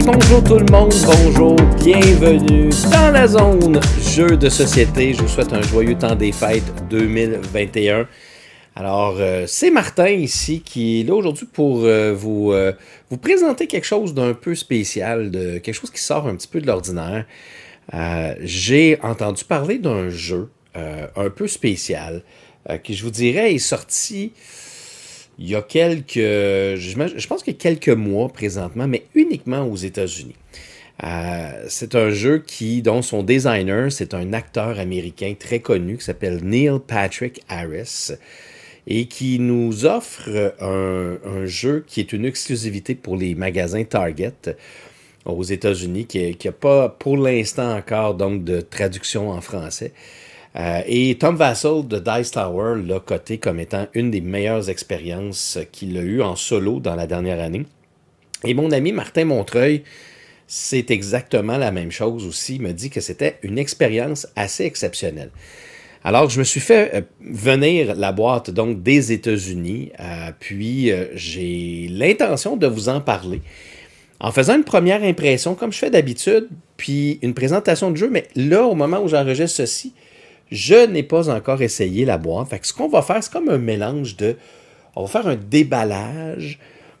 Bonjour tout le monde, bonjour, bienvenue dans la zone jeux de société. Je vous souhaite un joyeux temps des fêtes 2021. Alors, euh, c'est Martin ici qui est là aujourd'hui pour euh, vous, euh, vous présenter quelque chose d'un peu spécial, de quelque chose qui sort un petit peu de l'ordinaire. J'ai entendu parler d'un jeu un peu spécial qui, je vous dirais, est sorti il y a quelques, je pense a quelques mois présentement, mais uniquement aux États-Unis. Euh, c'est un jeu qui, dont son designer, c'est un acteur américain très connu qui s'appelle Neil Patrick Harris et qui nous offre un, jeu qui est une exclusivité pour les magasins Target aux États-Unis, qui n'a pas pour l'instant encore donc de traduction en français. Euh, et Tom Vassell de Dice Tower l'a coté comme étant une des meilleures expériences qu'il a eues en solo dans la dernière année. Et mon ami Martin Montreuil, c'est exactement la même chose aussi. Me dit que c'était une expérience assez exceptionnelle. Alors, je me suis fait euh, venir la boîte donc des États-Unis, euh, puis j'ai l'intention de vous en parler en faisant une première impression, comme je fais d'habitude, puis une présentation de jeu. Mais là, au moment où j'enregistre ceci, je n'ai pas encore essayé la boîte. Fait que ce qu'on va faire, c'est comme un mélange de. On va faire un déballage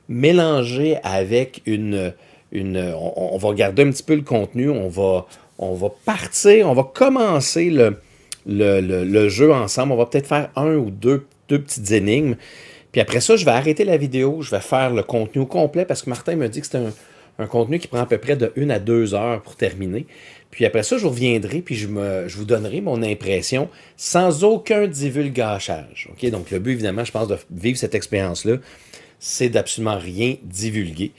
mélangé avec une. on, va regarder un petit peu le contenu. On va, partir, on va commencer le, jeu ensemble. On va peut-être faire un ou deux, petites énigmes. Puis après ça, je vais arrêter la vidéo. Je vais faire le contenu complet parce que Martin me dit que c'est un, un contenu qui prend à peu près de une à deux heures pour terminer. Puis après ça, je reviendrai, puis je, vous donnerai mon impression sans aucun divulgachage. Donc, le but, évidemment, je pense, de vivre cette expérience-là, c'est d'absolument rien divulguer.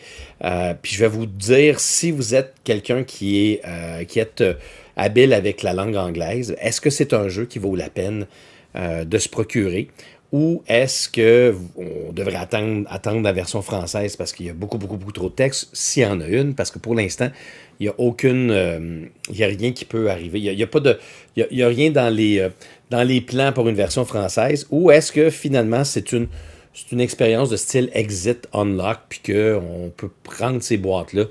Euh, puis je vais vous dire, si vous êtes quelqu'un qui est, euh, euh, habile avec la langue anglaise, est-ce que c'est un jeu qui vaut la peine de se procurer? Ou est-ce qu'on devrait attendre, la version française? Parce qu'il y a beaucoup, beaucoup, beaucoup trop de texte, s'il y en a une, parce que pour l'instant, il n'y a aucune. Euh, il n'y a rien qui peut arriver. Il n'y a, y a, rien euh, dans les plans pour une version française, ou est-ce que finalement c'est une. C'est une expérience de style exit unlock, puis qu'on peut prendre ces boîtes-là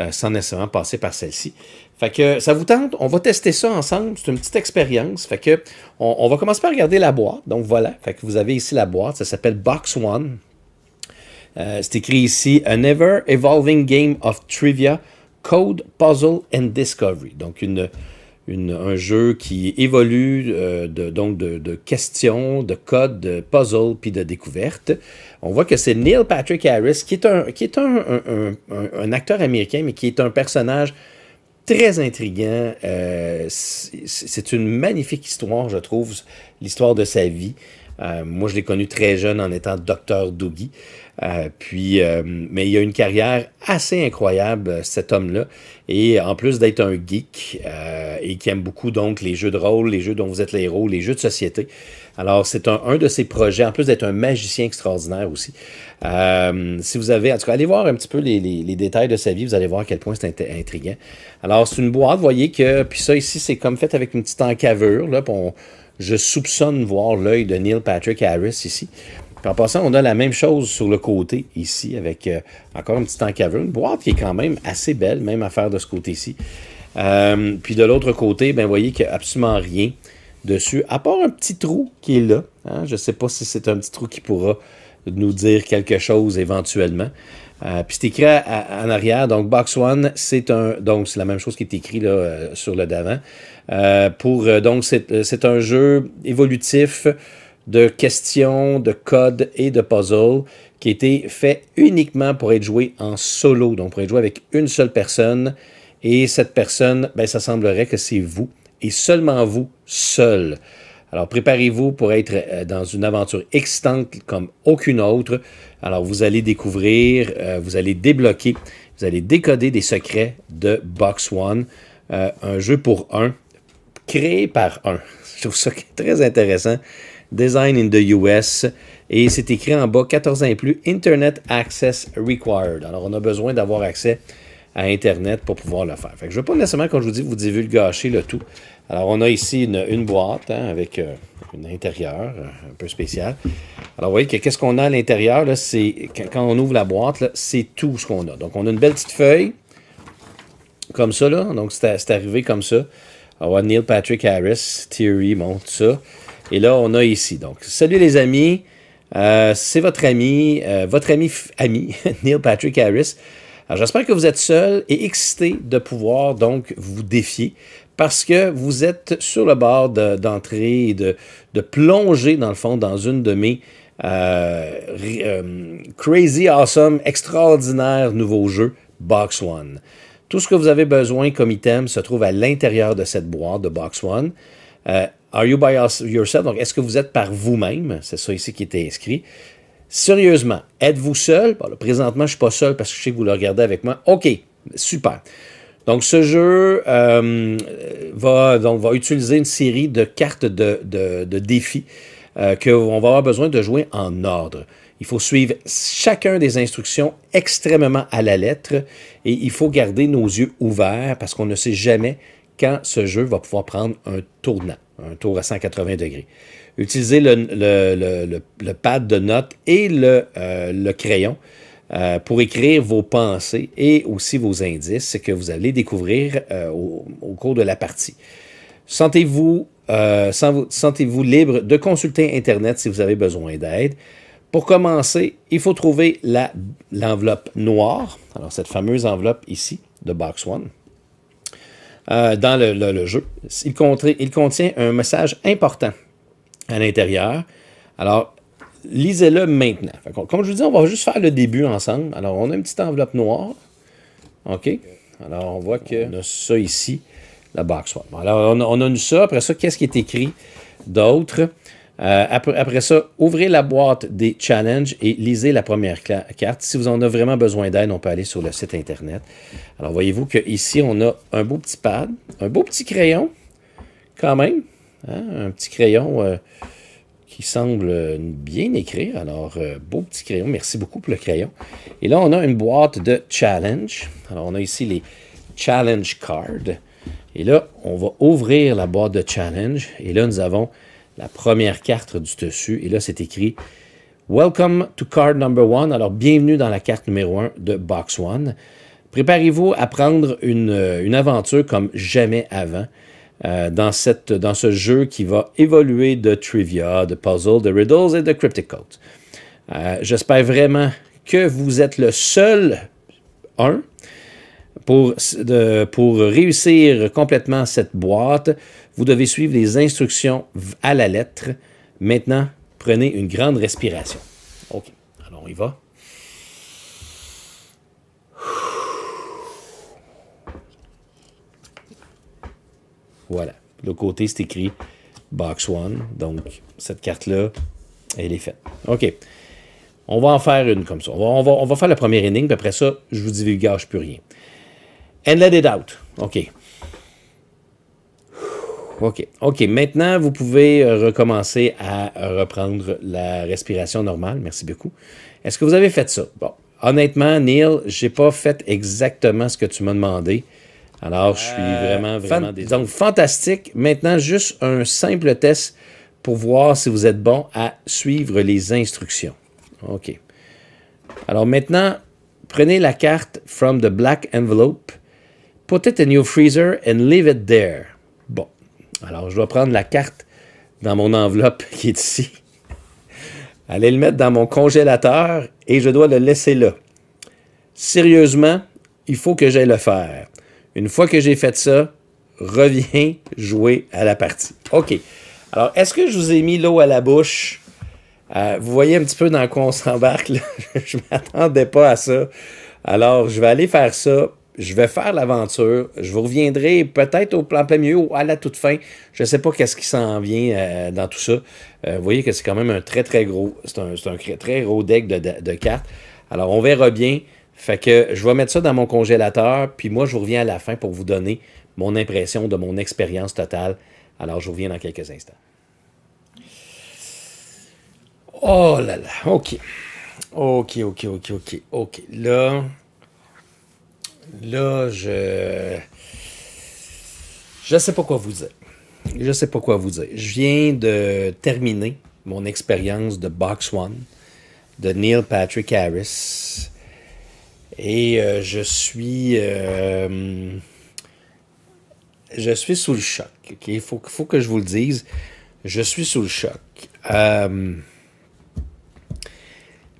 euh, sans nécessairement passer par celle-ci. Fait que ça vous tente, on va tester ça ensemble. C'est une petite expérience. Fait que on, va commencer par regarder la boîte. Donc voilà. Fait que vous avez ici la boîte. Ça s'appelle Box One. Euh, c'est écrit ici A Never Evolving Game of Trivia, Code, Puzzle and Discovery. Donc une, un jeu qui évolue euh, de, donc de, questions, de codes, de puzzles puis de découvertes. On voit que c'est Neil Patrick Harris qui est un, qui est un, un acteur américain, mais qui est un personnage très intriguant. Euh, c'est une magnifique histoire, je trouve, l'histoire de sa vie. Euh, moi, je l'ai connu très jeune en étant docteur Doogie. Euh, puis, mais il a une carrière assez incroyable, cet homme-là. Et en plus d'être un geek et qui aime beaucoup donc les jeux de rôle, les jeux dont vous êtes les héros, les jeux de société. Alors, c'est un, de ses projets, en plus d'être un magicien extraordinaire aussi. Euh, si vous avez, en tout cas, allez voir un petit peu les, détails de sa vie, vous allez voir à quel point c'est intriguant. Alors, c'est une boîte, vous voyez que, puis ça ici, c'est comme fait avec une petite encavure, là, je soupçonne voir l'œil de Neil Patrick Harris ici. Puis en passant, on a la même chose sur le côté ici, avec euh, encore une petite encavure, une boîte qui est quand même assez belle, même à faire de ce côté-ci. Euh, puis de l'autre côté, ben, vous voyez qu'il n'y a absolument rien dessus, à part un petit trou qui est là. Hein. Je ne sais pas si c'est un petit trou qui pourra nous dire quelque chose éventuellement. Euh, puis c'est écrit en arrière, donc Box One, c'est un, donc c'est la même chose qui est écrit euh, sur le d'avant. Euh, pour donc c'est un jeu évolutif de questions, de codes et de puzzles qui a été fait uniquement pour être joué en solo, donc pour être joué avec une seule personne Et cette personne, ben, ça semblerait que c'est vous, et seulement vous, seul. Alors préparez-vous pour être euh, dans une aventure excitante comme aucune autre. Alors vous allez découvrir, euh, vous allez débloquer, vous allez décoder des secrets de Box One, euh, un jeu pour un, créé par un. Je trouve ça très intéressant. Design in the US. Et c'est écrit en bas 14 ans et plus, Internet Access Required. Alors on a besoin d'avoir accès à Internet pour pouvoir le faire. je ne veux pas nécessairement, quand je vous dis, vous divulgacher le tout. Alors, on a ici une, boîte hein, avec euh, un intérieur euh, un peu spécial. Alors, vous voyez que qu'est-ce qu'on a à l'intérieur, c'est quand on ouvre la boîte, c'est tout ce qu'on a. Donc, on a une belle petite feuille, comme ça, là. Donc, c'est arrivé comme ça. Alors, Neil Patrick Harris, Thierry, bon, tout ça. Et là, on a ici. Donc, salut les amis. Euh, c'est votre ami, votre ami, ami, Neil Patrick Harris. Alors, j'espère que vous êtes seul et excité de pouvoir donc vous défier parce que vous êtes sur le bord d'entrer et de, plonger, dans le fond, dans une de mes euh, euh, crazy, awesome, extraordinaires nouveaux jeux, Box One. Tout ce que vous avez besoin comme item se trouve à l'intérieur de cette boîte de Box One. Euh, are you by yourself? Donc, est-ce que vous êtes par vous-même? C'est ça ici qui était inscrit. Sérieusement, êtes-vous seul? présentement, je ne suis pas seul parce que je sais que vous le regardez avec moi. OK, super. Donc, ce jeu euh, va, utiliser une série de cartes de, défis euh, qu'on va avoir besoin de jouer en ordre. Il faut suivre chacun des instructions extrêmement à la lettre et il faut garder nos yeux ouverts parce qu'on ne sait jamais quand ce jeu va pouvoir prendre un tournant, un tour à 180 degrés. Utilisez le, pad de notes et le, euh, crayon euh, pour écrire vos pensées et aussi vos indices que vous allez découvrir euh, au, cours de la partie. Sentez-vous sentez libre de consulter Internet si vous avez besoin d'aide. Pour commencer, il faut trouver l'enveloppe noire, alors cette fameuse enveloppe ici de Box One. dans le, jeu. Il, il contient un message important à l'intérieur. Alors, lisez-le maintenant. comme je vous dis, on va juste faire le début ensemble. Alors, on a une petite enveloppe noire. OK? Alors, on voit qu'on a ça ici, la box one. Alors, on a, on ça. Après ça, qu'est-ce qui est écrit d'autre? Euh, après, ça, ouvrez la boîte des challenges et lisez la première carte. Si vous en avez vraiment besoin d'aide, on peut aller sur le site Internet. Alors, voyez-vous qu'ici, on a un beau petit pad, un beau petit crayon, quand même. Hein, un petit crayon euh, qui semble bien écrire. Alors, euh, beau petit crayon. Merci beaucoup pour le crayon. Et là, on a une boîte de challenge. Alors, on a ici les challenge cards. Et là, on va ouvrir la boîte de challenge. Et là, nous avons la première carte du dessus. Et là, c'est écrit Welcome to card number one. Alors, bienvenue dans la carte numéro 1 de Box One. Préparez-vous à prendre une aventure comme jamais avant. Euh, dans, cette, dans ce jeu qui va évoluer de trivia, de puzzles, de riddles et de cryptic codes. Euh, j'espère vraiment que vous êtes le seul un pour, pour réussir complètement cette boîte. Vous devez suivre les instructions à la lettre. Maintenant, prenez une grande respiration. OK, alors on y va. Voilà. Le côté, c'est écrit Box One. Donc, cette carte-là, elle est faite. OK. On va en faire une comme ça. On va, on va, faire la première énigme, puis après ça, je vous gâche plus rien. And let it out. OK. OK. OK. Maintenant, vous pouvez euh, recommencer à reprendre la respiration normale. Merci beaucoup. Est-ce que vous avez fait ça? Bon. Honnêtement, Neil, je n'ai pas fait exactement ce que tu m'as demandé. Alors, je suis euh, vraiment, vraiment Donc, fantastique. Maintenant, juste un simple test pour voir si vous êtes bon à suivre les instructions. OK. Alors maintenant, prenez la carte from the black envelope, put it in your freezer and leave it there. Bon. Alors, je dois prendre la carte dans mon enveloppe qui est ici. Allez le mettre dans mon congélateur et je dois le laisser là. Sérieusement, il faut que j'aille le faire. Une fois que j'ai fait ça, reviens jouer à la partie. OK. Alors, est-ce que je vous ai mis l'eau à la bouche? Euh, vous voyez un petit peu dans quoi on s'embarque. je ne m'attendais pas à ça. Alors, je vais aller faire ça je vais faire l'aventure. Je vous reviendrai peut-être au plan plein milieu ou à la toute fin. Je ne sais pas qu'est-ce qui s'en vient euh, dans tout ça. vous voyez que c'est quand même un très, très gros, c'est un, très gros deck de, de, cartes. Alors, on verra bien. Fait que je vais mettre ça dans mon congélateur, puis moi, je vous reviens à la fin pour vous donner mon impression de mon expérience totale. Alors, je vous reviens dans quelques instants. Oh là là, ok. Ok, ok, ok, ok, ok. Là, là, je... Je sais pas quoi vous dire. Je sais pas quoi vous dire. Je viens de terminer mon expérience de Box One de Neil Patrick Harris. Et euh, je suis... Euh, je suis sous le choc. Il faut, faut, que je vous le dise. Je suis sous le choc. Euh,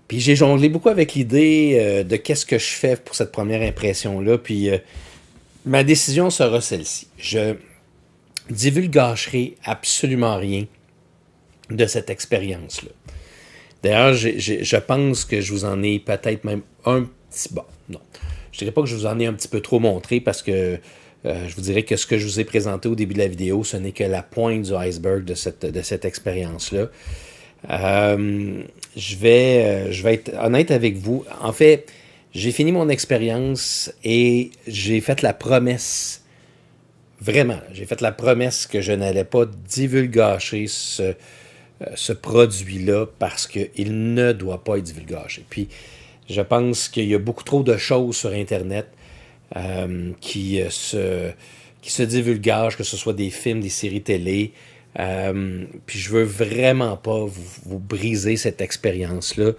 puis j'ai jonglé beaucoup avec l'idée de qu'est-ce que je fais pour cette première impression-là. Puis ma décision sera celle-ci. Je divulgacherai absolument rien de cette expérience-là. D'ailleurs, je pense que je vous en ai peut-être même un petit... Non. Je dirais pas que je vous en ai un petit peu trop montré parce que euh, je vous dirais que ce que je vous ai présenté au début de la vidéo, ce n'est que la pointe du iceberg de cette, de cette expérience-là. Euh, je, vais, euh, je vais être honnête avec vous. En fait, j'ai fini mon expérience et j'ai fait la promesse, vraiment, j'ai fait la promesse que je n'allais pas divulgacher ce, ce produit-là parce qu'il ne doit pas être divulgaché. Puis, je pense qu'il y a beaucoup trop de choses sur Internet qui, se, qui se divulgagent, que ce soit des films, des séries télé, euh, puis je veux vraiment pas vous, briser cette expérience-là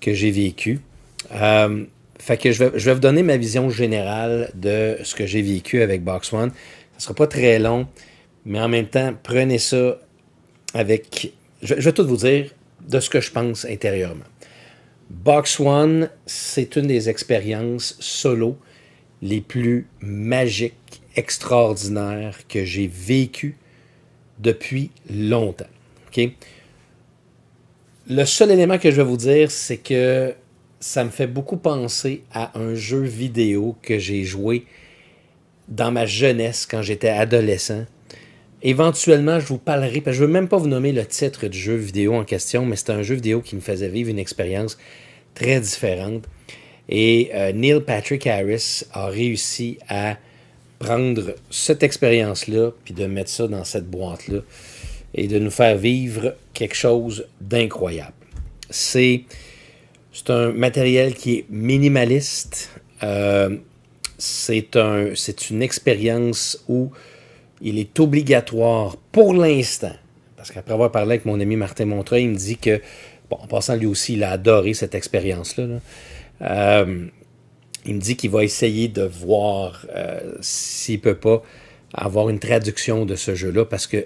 que j'ai vécue. Euh, fait que je vais, je vais, vous donner ma vision générale de ce que j'ai vécu avec Box One. Ça sera pas très long, mais en même temps, prenez ça avec. Je vais tout vous dire de ce que je pense intérieurement. Box One, c'est une des expériences solo les plus magiques, extraordinaires que j'ai vécues depuis longtemps. Le seul élément que je vais vous dire, c'est que ça me fait beaucoup penser à un jeu vidéo que j'ai joué dans ma jeunesse quand j'étais adolescent. Éventuellement, je vous parlerai, parce que je ne veux même pas vous nommer le titre du jeu vidéo en question, mais c'est un jeu vidéo qui me faisait vivre une expérience très différente. Et euh, Neil Patrick Harris a réussi à prendre cette expérience-là, puis de mettre ça dans cette boîte-là, et de nous faire vivre quelque chose d'incroyable. C'est, un matériel qui est minimaliste. Euh, c'est, un, c'est une expérience où il est obligatoire pour l'instant, parce qu'après avoir parlé avec mon ami Martin Montreuil, il me dit que, bon, en passant lui aussi, il a adoré cette expérience-là. Euh, il me dit qu'il va essayer de voir euh, s'il ne peut pas avoir une traduction de ce jeu-là parce que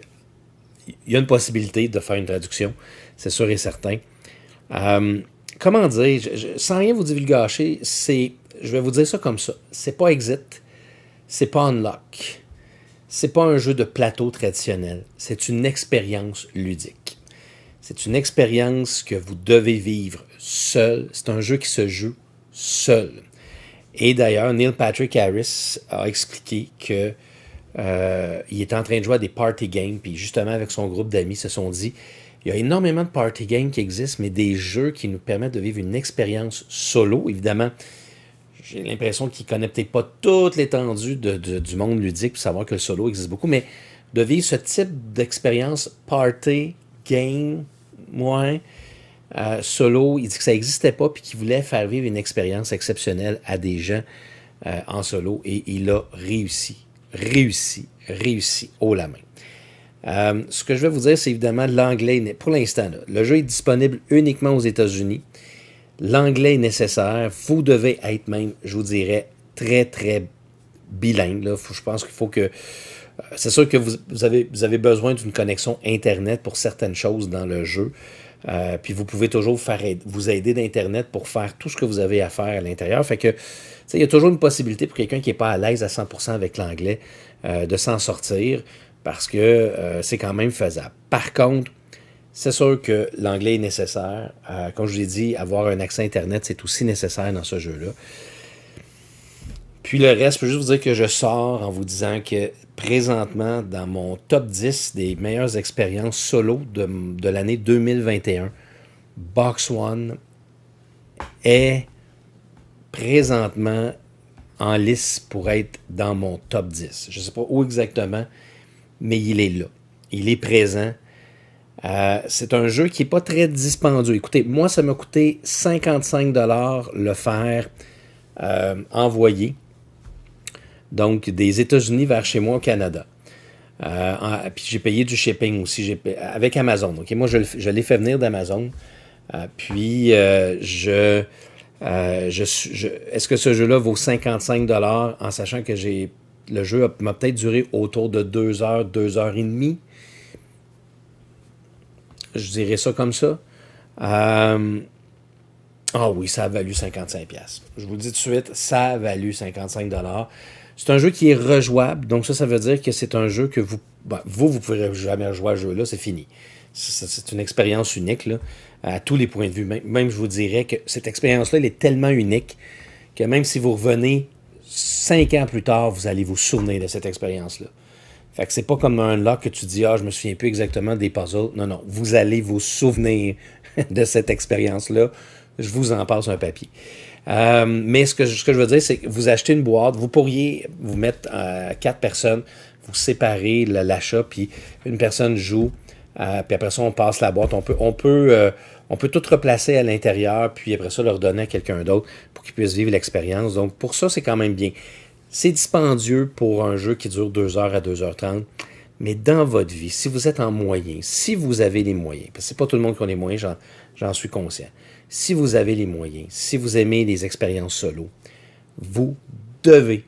il y a une possibilité de faire une traduction, c'est sûr et certain. Euh, comment dire, sans rien vous divulgacher, je vais vous dire ça comme ça, c'est pas Exit, c'est pas Unlock, c'est pas un jeu de plateau traditionnel, c'est une expérience ludique. C'est une expérience que vous devez vivre seul, c'est un jeu qui se joue seul. Et d'ailleurs, Neil Patrick Harris a expliqué que euh, il est en train de jouer à des party games, puis justement avec son groupe d'amis se sont dit il y a énormément de party games qui existent, mais des jeux qui nous permettent de vivre une expérience solo. Évidemment, j'ai l'impression qu'il connaît peut-être pas toute l'étendue du monde ludique pour savoir que le solo existe beaucoup, mais de vivre ce type d'expérience party game, moins euh, solo, il dit que ça n'existait pas puis qu'il voulait faire vivre une expérience exceptionnelle à des gens euh, en solo et il a réussi, réussi, réussi haut la main. Euh, ce que je vais vous dire, c'est évidemment l'anglais. Pour l'instant, le jeu est disponible uniquement aux États-Unis. L'anglais est nécessaire. Vous devez être même, je vous dirais, très, très bilingue. Je pense qu'il faut que. C'est sûr que vous, avez, besoin d'une connexion Internet pour certaines choses dans le jeu. Euh, puis vous pouvez toujours vous aider d'Internet pour faire tout ce que vous avez à faire à l'intérieur. Fait que, il y a toujours une possibilité pour quelqu'un qui n'est pas à l'aise à 100% avec l'anglais euh, de s'en sortir parce que euh, c'est quand même faisable. Par contre, c'est sûr que l'anglais est nécessaire. comme je vous l'ai dit, avoir un accès Internet, c'est aussi nécessaire dans ce jeu-là. Puis le reste, je peux juste vous dire que je sors en vous disant que présentement, dans mon top 10 des meilleures expériences solo de, de l'année 2021, Box One est présentement en lice pour être dans mon top 10. Je ne sais pas où exactement, mais il est là. Il est présent. Euh, c'est un jeu qui n'est pas très dispendieux. Écoutez, moi, ça m'a coûté 55 le faire euh, envoyer. Donc, des États-Unis vers chez moi au Canada. Euh, puis j'ai payé du shipping aussi avec Amazon. Moi, je, l'ai fait venir d'Amazon. puis, je je, Est-ce que ce jeu-là vaut 55 en sachant que j'ai le jeu m'a peut-être duré autour de 2 heures, 2 heures et demie? Je dirais ça comme ça. Euh, ah oui, ça a valu 55$. Je vous le dis tout de suite, ça a valu 55$. C'est un jeu qui est rejouable, donc ça, ça veut dire que c'est un jeu que vous, ben, vous, vous ne pourrez jamais jouer à ce jeu-là, c'est fini. C'est une expérience unique. Là à tous les points de vue. Même, je vous dirais que cette expérience-là, elle est tellement unique que même si vous revenez cinq ans plus tard, vous allez vous souvenir de cette expérience-là. Fait que c'est pas comme un lock que tu dis, ah, je me souviens plus exactement des puzzles. Non, non, vous allez vous souvenir de cette expérience-là. Je vous en passe un papier. Euh, mais ce que, je veux dire, c'est que vous achetez une boîte, vous pourriez vous mettre à quatre personnes, vous séparer l'achat, puis une personne joue euh, puis après ça, on passe la boîte. On peut, on peut, euh, on peut tout replacer à l'intérieur, puis après ça, leur donner à quelqu'un d'autre pour qu'ils puissent vivre l'expérience. Donc, pour ça, c'est quand même bien. C'est dispendieux pour un jeu qui dure 2 h à 2h30. Mais dans votre vie, si vous êtes en moyen, si vous avez les moyens, parce que c'est pas tout le monde qui a les moyens, j'en suis conscient. Si vous avez les moyens, si vous aimez les expériences solo, vous devez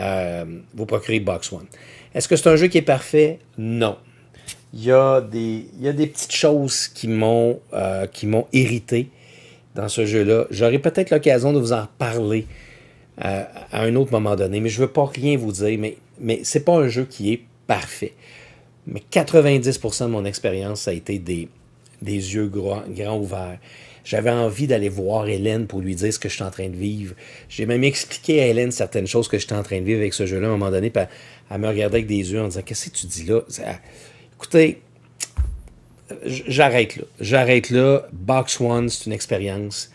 euh, vous procurer Box One. Est-ce que c'est un jeu qui est parfait? Non il y a des, petites choses qui m'ont euh, qui m'ont irrité dans ce jeu-là. J'aurai peut-être l'occasion de vous en parler euh, à un autre moment donné, mais je ne veux pas rien vous dire. Mais, mais ce n'est pas un jeu qui est parfait. Mais 90% de mon expérience, ça a été des, des yeux grands, grands ouverts. J'avais envie d'aller voir Hélène pour lui dire ce que je suis en train de vivre. J'ai même expliqué à Hélène certaines choses que j'étais en train de vivre avec ce jeu-là à un moment donné. Puis elle, me regardait avec des yeux en disant Qu'est-ce que tu dis là Écoutez, j'arrête là. J'arrête là. Box One, c'est une expérience.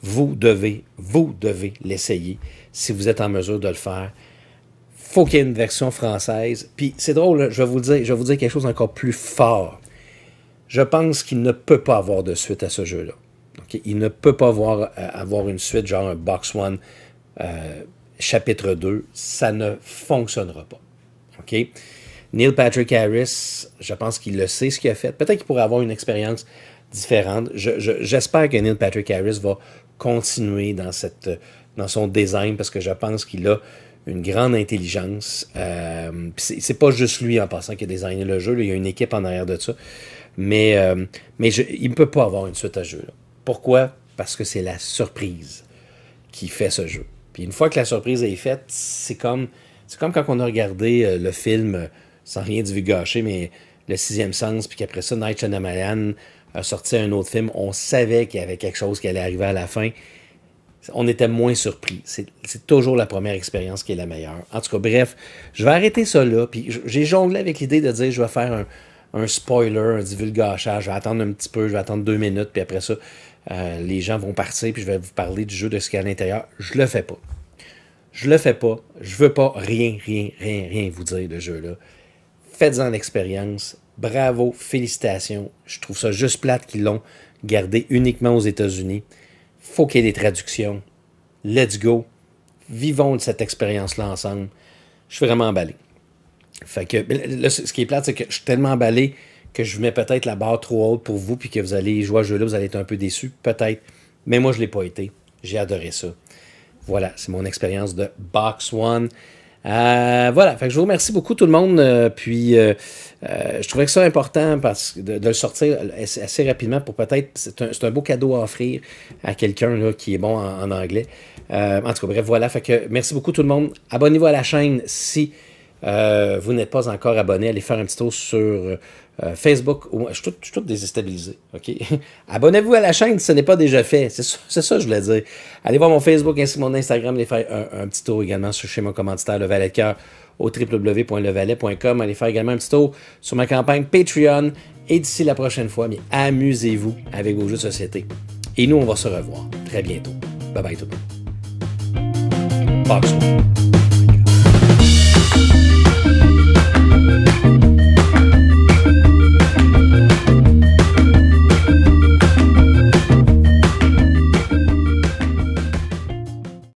Vous devez, vous devez l'essayer si vous êtes en mesure de le faire. Faut qu'il y ait une version française. Puis c'est drôle, je vais vous dire, je vais vous dire quelque chose encore plus fort. Je pense qu'il ne peut pas avoir de suite à ce jeu-là. Il ne peut pas avoir, euh, avoir une suite, genre un Box One euh, chapitre 2. Ça ne fonctionnera pas. Neil Patrick Harris, je pense qu'il le sait ce qu'il a fait. Peut-être qu'il pourrait avoir une expérience différente. J'espère que Neil Patrick Harris va continuer dans, cette, dans son design parce que je pense qu'il a une grande intelligence. Euh, c'est pas juste lui en passant qui a designé le jeu, il y a une équipe en arrière de ça. Mais, euh, mais il ne peut pas avoir une suite à jeu. Pourquoi? Parce que c'est la surprise qui fait ce jeu. Puis une fois que la surprise est faite, c'est comme, comme quand on a regardé euh, le film sans rien gâcher, mais Le Sixième Sens, puis qu'après ça, Night Shyamalan a sorti un autre film, on savait qu'il y avait quelque chose qui allait arriver à la fin. On était moins surpris. C'est toujours la première expérience qui est la meilleure. En tout cas, bref, je vais arrêter ça là. Puis j'ai jonglé avec l'idée de dire je vais faire un, spoiler, un divulgachage. Je vais attendre un petit peu, je vais attendre deux minutes, puis après ça, euh, les gens vont partir, puis je vais vous parler du jeu de ce qu'il y a à l'intérieur. Je le fais pas. Je le fais pas. Je veux pas rien, rien, rien, rien vous dire de jeu-là faites-en l'expérience. Bravo, félicitations. Je trouve ça juste plate qu'ils l'ont gardé uniquement aux États-Unis. Faut qu'il y ait des traductions. Let's go. Vivons cette expérience-là ensemble. Je suis vraiment emballé. Fait que, ce qui est plate, c'est que je suis tellement emballé que je mets peut-être la barre trop haute pour vous, puis que vous allez jouer à ce jeu-là, vous allez être un peu déçu, peut-être. Mais moi, je ne l'ai pas été. J'ai adoré ça. Voilà, c'est mon expérience de Box One. Euh, voilà, je vous remercie beaucoup tout le monde. Euh, puis euh, je trouvais que ça important de, le sortir assez, rapidement pour peut-être. C'est un, beau cadeau à offrir à quelqu'un qui est bon en, anglais. en tout cas, bref, voilà. Merci beaucoup tout le monde. Abonnez-vous à la chaîne si vous n'êtes pas encore abonné, allez faire un petit tour sur euh, Facebook. Je suis, tout, déstabilisé. OK? Abonnez-vous à la chaîne si ce n'est pas déjà fait. C'est ça, que je voulais dire. Allez voir mon Facebook ainsi que mon Instagram. Allez faire un, petit tour également sur chez mon commanditaire Le Valet de Cœur au www.levalet.com. Allez faire également un petit tour sur ma campagne Patreon. Et d'ici la prochaine fois, amusez-vous avec vos jeux de société. Et nous, on va se revoir très bientôt. Bye bye tout le monde.